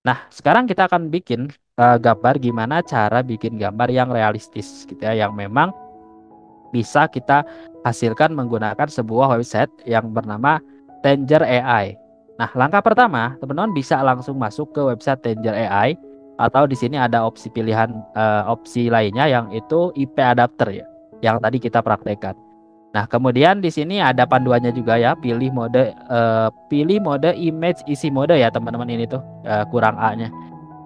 Nah, sekarang kita akan bikin uh, gambar gimana cara bikin gambar yang realistis gitu ya, yang memang bisa kita hasilkan menggunakan sebuah website yang bernama Tanger AI. Nah, langkah pertama, teman-teman bisa langsung masuk ke website Tanger AI atau di sini ada opsi pilihan uh, opsi lainnya yang itu IP adapter ya, yang tadi kita praktekkan. Nah, kemudian di sini ada panduannya juga ya, pilih mode uh, pilih mode image isi mode ya, teman-teman ini tuh uh, kurang A-nya.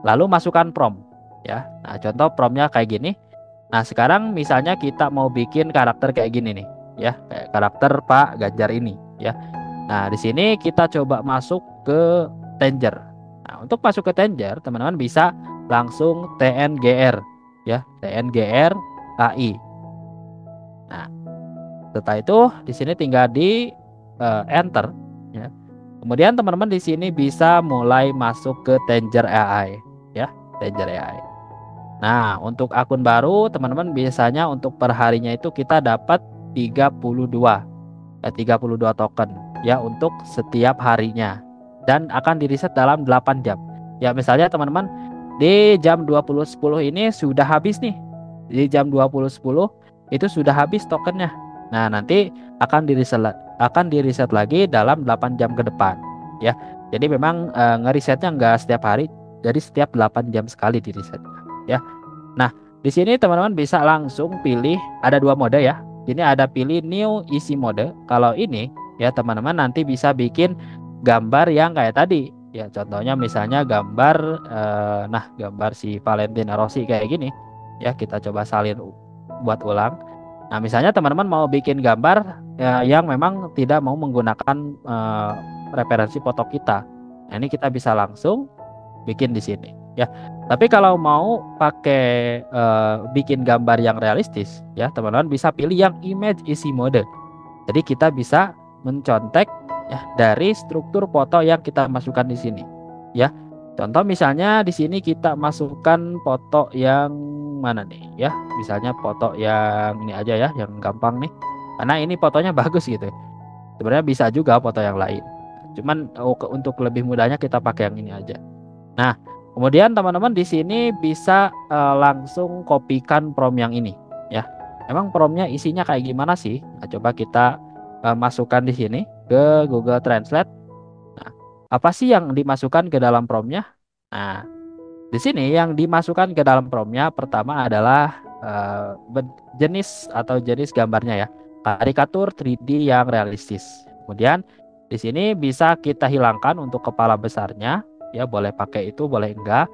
Lalu masukkan prompt ya. Nah, contoh promptnya kayak gini. Nah, sekarang misalnya kita mau bikin karakter kayak gini nih, ya, kayak karakter Pak Ganjar ini, ya. Nah, di sini kita coba masuk ke Tanger. Nah, untuk masuk ke Tanger, teman-teman bisa langsung TNGR, ya, TNGR AI. Nah, setelah itu di sini tinggal di uh, enter ya. Kemudian teman-teman di sini bisa mulai masuk ke Tanger AI ya, Tanger AI. Nah, untuk akun baru teman-teman biasanya untuk perharinya itu kita dapat 32 ya 32 token ya untuk setiap harinya dan akan diriset dalam 8 jam. Ya misalnya teman-teman di jam 20.10 ini sudah habis nih. Di jam 20.10 itu sudah habis tokennya. Nah, nanti akan diriset akan diriset lagi dalam 8 jam ke depan, ya. Jadi memang e, ngerisetnya enggak setiap hari, jadi setiap 8 jam sekali diriset, ya. Nah, di sini teman-teman bisa langsung pilih ada dua mode ya. Ini ada pilih new isi mode. Kalau ini ya teman-teman nanti bisa bikin gambar yang kayak tadi. Ya, contohnya misalnya gambar eh, nah gambar si Valentina Rossi kayak gini. Ya, kita coba salin buat ulang. Nah, misalnya teman-teman mau bikin gambar ya, yang memang tidak mau menggunakan uh, referensi foto kita. Nah, ini kita bisa langsung bikin di sini, ya. Tapi kalau mau pakai uh, bikin gambar yang realistis, ya teman-teman bisa pilih yang image isi mode. Jadi kita bisa mencontek ya dari struktur foto yang kita masukkan di sini, ya. Contoh misalnya di sini kita masukkan foto yang mana nih ya. Misalnya foto yang ini aja ya, yang gampang nih. Karena ini fotonya bagus gitu. Sebenarnya bisa juga foto yang lain. Cuman oh, untuk lebih mudahnya kita pakai yang ini aja. Nah, kemudian teman-teman di sini bisa uh, langsung kopikan prom yang ini ya. Emang promnya isinya kayak gimana sih? Nah, coba kita uh, masukkan di sini ke Google Translate apa sih yang dimasukkan ke dalam promnya? Nah, di sini yang dimasukkan ke dalam promnya pertama adalah uh, jenis atau jenis gambarnya ya, karikatur 3D yang realistis. Kemudian di sini bisa kita hilangkan untuk kepala besarnya, ya boleh pakai itu, boleh enggak.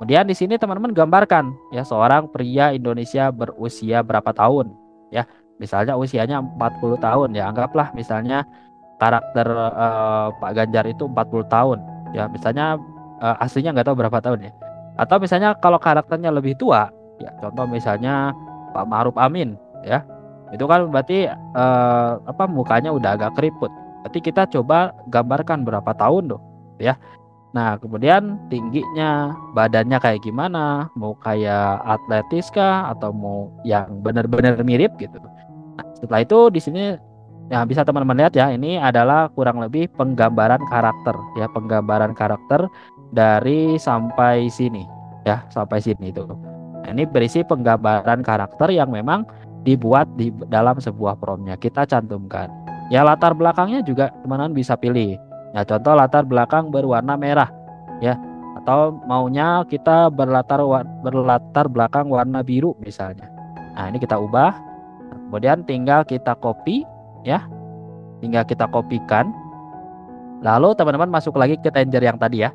Kemudian di sini teman-teman gambarkan ya seorang pria Indonesia berusia berapa tahun, ya. Misalnya usianya 40 tahun ya, anggaplah misalnya karakter uh, Pak Ganjar itu 40 tahun. Ya misalnya uh, aslinya nggak tahu berapa tahun ya. Atau misalnya kalau karakternya lebih tua ya contoh misalnya Pak Maruf Amin ya. Itu kan berarti uh, apa mukanya udah agak keriput. Berarti kita coba gambarkan berapa tahun tuh ya. Nah kemudian tingginya badannya kayak gimana mau kayak atletis kah atau mau yang benar-benar mirip gitu. Nah setelah itu di sini Ya, bisa teman-teman lihat ya, ini adalah kurang lebih penggambaran karakter ya, penggambaran karakter dari sampai sini ya, sampai sini itu. Nah, ini berisi penggambaran karakter yang memang dibuat di dalam sebuah promnya. Kita cantumkan. Ya, latar belakangnya juga teman-teman bisa pilih. Ya, contoh latar belakang berwarna merah ya, atau maunya kita berlatar berlatar belakang warna biru misalnya. Nah, ini kita ubah. Kemudian tinggal kita copy ya. Tinggal kita kopikan. Lalu teman-teman masuk lagi ke Tanger yang tadi ya.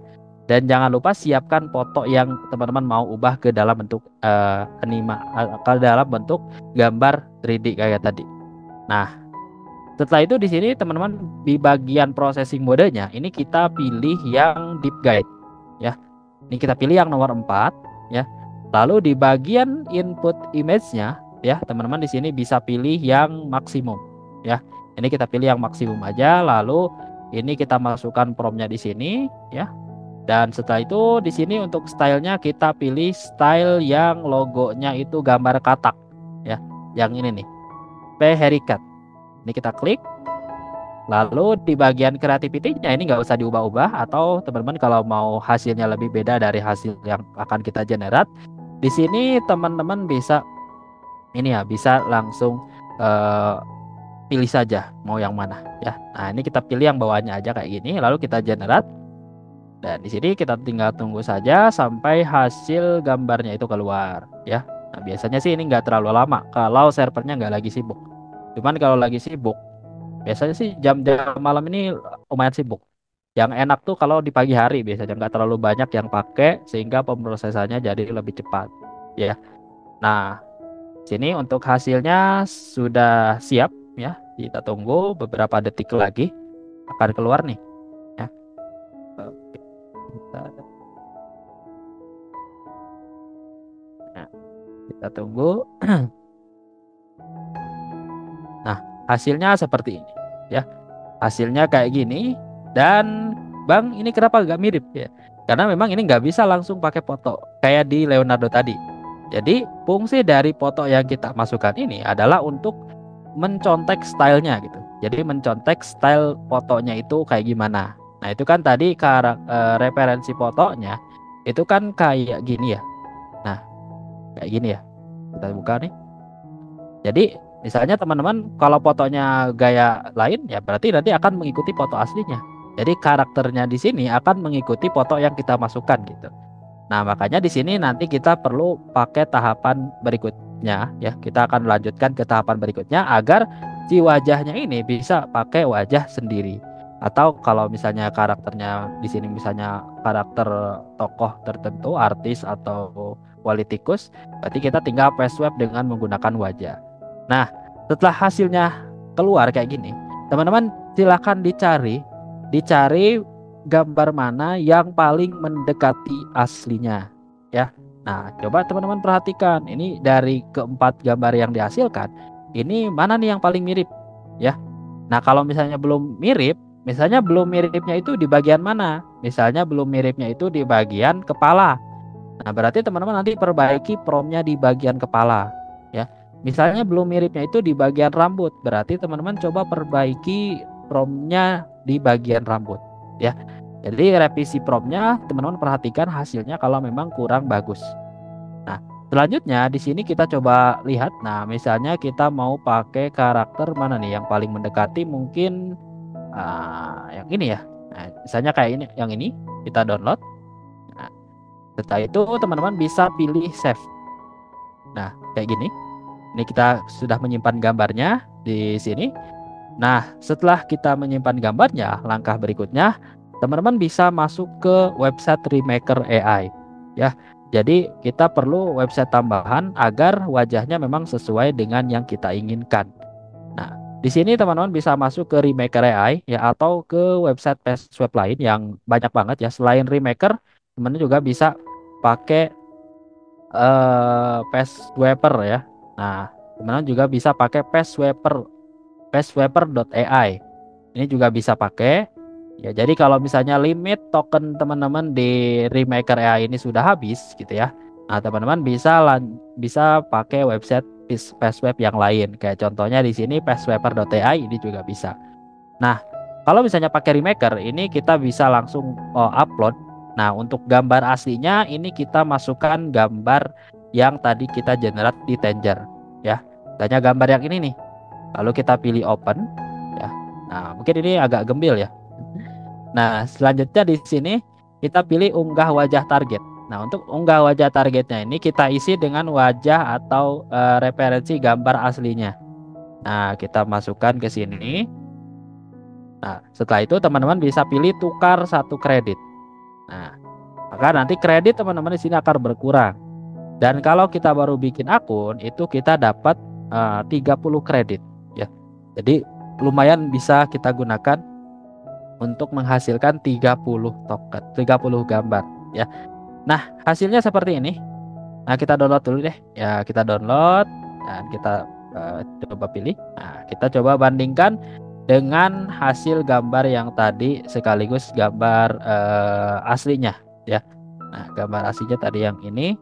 Dan jangan lupa siapkan foto yang teman-teman mau ubah ke dalam bentuk uh, anima uh, ke dalam bentuk gambar 3D kayak tadi. Nah setelah itu di sini teman-teman di bagian processing modenya ini kita pilih yang deep guide ya. Ini kita pilih yang nomor 4 ya. Lalu di bagian input image-nya ya teman-teman di sini bisa pilih yang maksimum ya. Ini kita pilih yang maksimum aja lalu ini kita masukkan promnya di sini ya. Dan setelah itu di sini untuk stylenya kita pilih style yang logonya itu gambar katak ya. Yang ini nih. P haircut. Ini kita klik. Lalu di bagian creativity-nya ini nggak usah diubah-ubah atau teman-teman kalau mau hasilnya lebih beda dari hasil yang akan kita generate, di sini teman-teman bisa ini ya bisa langsung uh, pilih saja mau yang mana ya. Nah ini kita pilih yang bawahnya aja kayak gini, lalu kita generate dan di sini kita tinggal tunggu saja sampai hasil gambarnya itu keluar ya. Nah biasanya sih ini nggak terlalu lama kalau servernya nggak lagi sibuk. Cuman kalau lagi sibuk biasanya sih jam-jam malam ini lumayan sibuk yang enak tuh kalau di pagi hari biasanya nggak terlalu banyak yang pakai sehingga pemrosesannya jadi lebih cepat ya nah sini untuk hasilnya sudah siap kita tunggu beberapa detik lagi akan keluar nih ya. Nah, kita tunggu. Hasilnya seperti ini ya. Hasilnya kayak gini dan bang ini kenapa agak mirip? Ya karena memang ini nggak bisa langsung pakai foto kayak di Leonardo tadi. Jadi fungsi dari foto yang kita masukkan ini adalah untuk mencontek stylenya gitu. Jadi mencontek style fotonya itu kayak gimana. Nah itu kan tadi karak, e, referensi fotonya itu kan kayak gini ya. Nah kayak gini ya. Kita buka nih. Jadi Misalnya teman-teman kalau fotonya gaya lain ya berarti nanti akan mengikuti foto aslinya. Jadi karakternya di sini akan mengikuti foto yang kita masukkan gitu. Nah, makanya di sini nanti kita perlu pakai tahapan berikutnya ya. Kita akan melanjutkan ke tahapan berikutnya agar si wajahnya ini bisa pakai wajah sendiri. Atau kalau misalnya karakternya di sini misalnya karakter tokoh tertentu, artis atau politikus, berarti kita tinggal paste web dengan menggunakan wajah. Nah, setelah hasilnya keluar kayak gini, teman-teman silahkan dicari, dicari gambar mana yang paling mendekati aslinya, ya. Nah, coba teman-teman perhatikan, ini dari keempat gambar yang dihasilkan, ini mana nih yang paling mirip, ya. Nah, kalau misalnya belum mirip, misalnya belum miripnya itu di bagian mana? Misalnya belum miripnya itu di bagian kepala. Nah, berarti teman-teman nanti perbaiki promnya di bagian kepala, ya. Misalnya belum miripnya itu di bagian rambut, berarti teman-teman coba perbaiki promnya di bagian rambut, ya. Jadi revisi promnya, teman-teman perhatikan hasilnya kalau memang kurang bagus. Nah, selanjutnya di sini kita coba lihat. Nah, misalnya kita mau pakai karakter mana nih yang paling mendekati mungkin uh, yang ini ya. Nah, misalnya kayak ini, yang ini kita download. Nah, setelah itu teman-teman bisa pilih save. Nah, kayak gini. Ini kita sudah menyimpan gambarnya di sini. Nah, setelah kita menyimpan gambarnya, langkah berikutnya teman-teman bisa masuk ke website Remaker AI ya. Jadi kita perlu website tambahan agar wajahnya memang sesuai dengan yang kita inginkan. Nah, di sini teman-teman bisa masuk ke Remaker AI ya atau ke website web lain yang banyak banget ya. Selain Remaker, teman-teman juga bisa pakai uh, Webber ya Nah, teman-teman juga bisa pakai Passwapper passwapper.ai. Ini juga bisa pakai. Ya, jadi kalau misalnya limit token teman-teman di Remaker AI ini sudah habis gitu ya. Nah, teman-teman bisa bisa pakai website Passwap yang lain. Kayak contohnya di sini passwapper.ai ini juga bisa. Nah, kalau misalnya pakai Remaker ini kita bisa langsung oh, upload. Nah, untuk gambar aslinya ini kita masukkan gambar yang tadi kita generate di Tanger ya. Tanya gambar yang ini nih. Lalu kita pilih open ya. Nah, mungkin ini agak gembil ya. Nah, selanjutnya di sini kita pilih unggah wajah target. Nah, untuk unggah wajah targetnya ini kita isi dengan wajah atau e, referensi gambar aslinya. Nah, kita masukkan ke sini. Nah, setelah itu teman-teman bisa pilih tukar satu kredit. Nah, maka nanti kredit teman-teman di sini akan berkurang. Dan kalau kita baru bikin akun itu kita dapat uh, 30 kredit ya. Jadi lumayan bisa kita gunakan untuk menghasilkan 30 token, 30 gambar ya. Nah, hasilnya seperti ini. Nah, kita download dulu deh. Ya, kita download dan kita uh, coba pilih. Nah, kita coba bandingkan dengan hasil gambar yang tadi sekaligus gambar uh, aslinya ya. Nah, gambar aslinya tadi yang ini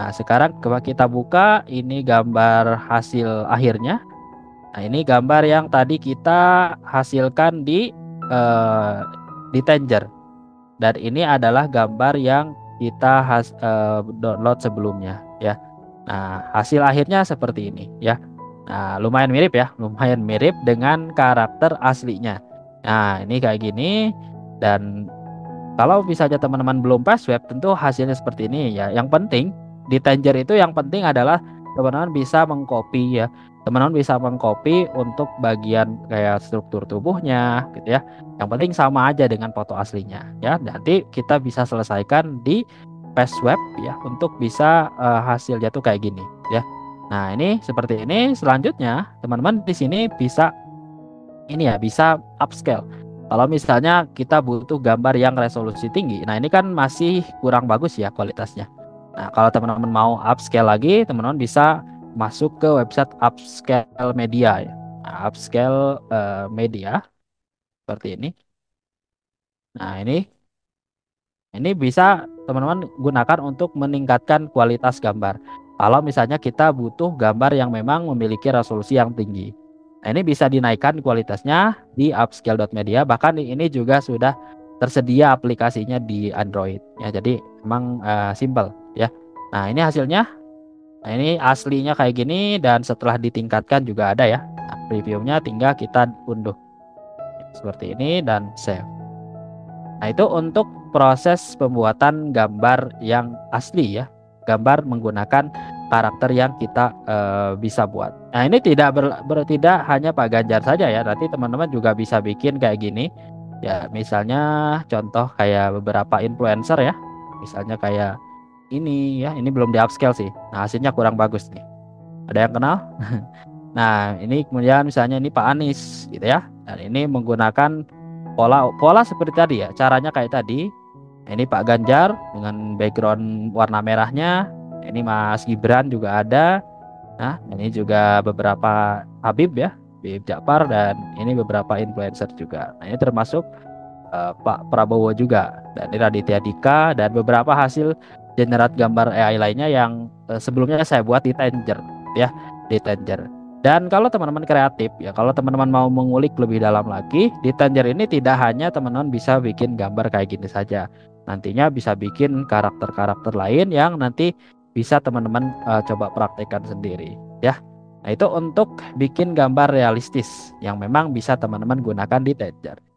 Nah, sekarang coba kita buka ini gambar hasil akhirnya. Nah, ini gambar yang tadi kita hasilkan di uh, di Tanger. Dan ini adalah gambar yang kita has, uh, download sebelumnya ya. Nah, hasil akhirnya seperti ini ya. Nah, lumayan mirip ya, lumayan mirip dengan karakter aslinya. Nah, ini kayak gini dan kalau misalnya teman-teman belum password tentu hasilnya seperti ini ya. Yang penting di Tanger itu yang penting adalah teman-teman bisa mengcopy ya teman-teman bisa mengcopy untuk bagian kayak struktur tubuhnya gitu ya. Yang penting sama aja dengan foto aslinya ya. Nanti kita bisa selesaikan di pass web ya untuk bisa uh, hasilnya tuh kayak gini ya. Nah ini seperti ini. Selanjutnya teman-teman di sini bisa ini ya bisa upscale. Kalau misalnya kita butuh gambar yang resolusi tinggi nah ini kan masih kurang bagus ya kualitasnya. Nah, kalau teman-teman mau upscale lagi, teman-teman bisa masuk ke website Upscale Media ya. Nah, upscale uh, Media seperti ini. Nah, ini ini bisa teman-teman gunakan untuk meningkatkan kualitas gambar. Kalau misalnya kita butuh gambar yang memang memiliki resolusi yang tinggi. Nah, ini bisa dinaikkan kualitasnya di upscale.media. Bahkan ini juga sudah tersedia aplikasinya di Android. Ya, jadi memang uh, simple ya. Nah, ini hasilnya. Nah, ini aslinya kayak gini dan setelah ditingkatkan juga ada ya. Nah, tinggal kita unduh. Seperti ini dan save. Nah, itu untuk proses pembuatan gambar yang asli ya. Gambar menggunakan karakter yang kita uh, bisa buat. Nah, ini tidak ber, ber tidak hanya Pak Ganjar saja ya. Nanti teman-teman juga bisa bikin kayak gini. Ya, misalnya contoh kayak beberapa influencer ya. Misalnya kayak ini ya ini belum di upscale sih. Nah hasilnya kurang bagus nih. Ada yang kenal? Nah ini kemudian misalnya ini Pak Anies gitu ya. Dan ini menggunakan pola pola seperti tadi ya caranya kayak tadi. Ini Pak Ganjar dengan background warna merahnya. Ini Mas Gibran juga ada. Nah ini juga beberapa Habib ya Habib Jakpar dan ini beberapa influencer juga. Nah ini termasuk uh, Pak Prabowo juga dan ini Raditya Dika dan beberapa hasil generate gambar AI lainnya yang uh, sebelumnya saya buat di Tanger ya di Tanger. Dan kalau teman-teman kreatif ya kalau teman-teman mau mengulik lebih dalam lagi di Tanger ini tidak hanya teman-teman bisa bikin gambar kayak gini saja. Nantinya bisa bikin karakter-karakter lain yang nanti bisa teman-teman uh, coba praktekkan sendiri ya. Nah, itu untuk bikin gambar realistis yang memang bisa teman-teman gunakan di Tanger.